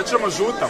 Šta juta, žuta,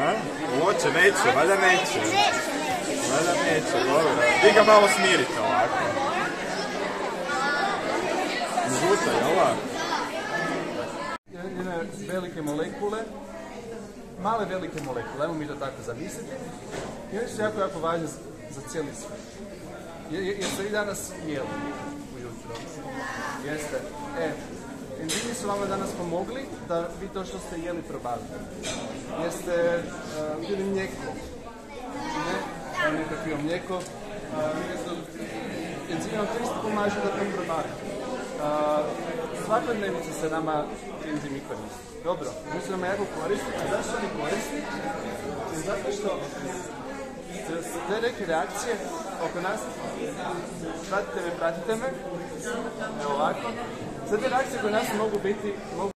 A? Hoće, neće, valjda neće. Valjda neće, dobro. Vi ga malo smirite ovako. Žuta, je ovako? jedne velike molekule, male velike molekule, ajmo mi to tako zamisliti, i one su jako, jako važne za, cijeli svijet. Je, je, jeste vi danas jeli ujutro? Jeste. E, su vama danas pomogli da vi to što ste jeli probavite. Jeste uh, bili mlijeko? Ne? Neko je pio mlijeko. To isto pomažu da to probavite. Uh, svakodnevnici se nama enzimi koriste. Dobro, oni su nama jako korisni. A zašto oni korisni? Zato što te neke reakcije oko nas, pratite me, pratite me, evo ovako, sve te reakcije koje nas mogu biti, mogu